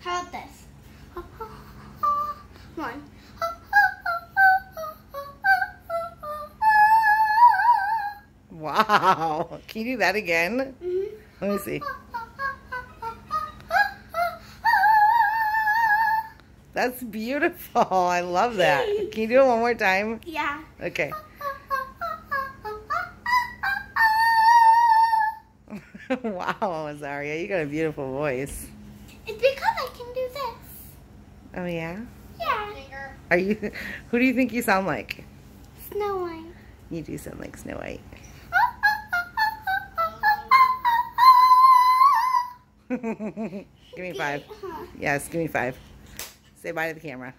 How about this? One. Wow. Can you do that again? Mhm. Let me see. That's beautiful. I love that. Can you do it one more time? Yeah. Okay. wow, Zaria, you got a beautiful voice. It's because I can do this. Oh yeah? Yeah. Are you who do you think you sound like? Snow White. You do sound like Snow White. give me five. Yes, give me five. Say bye to the camera.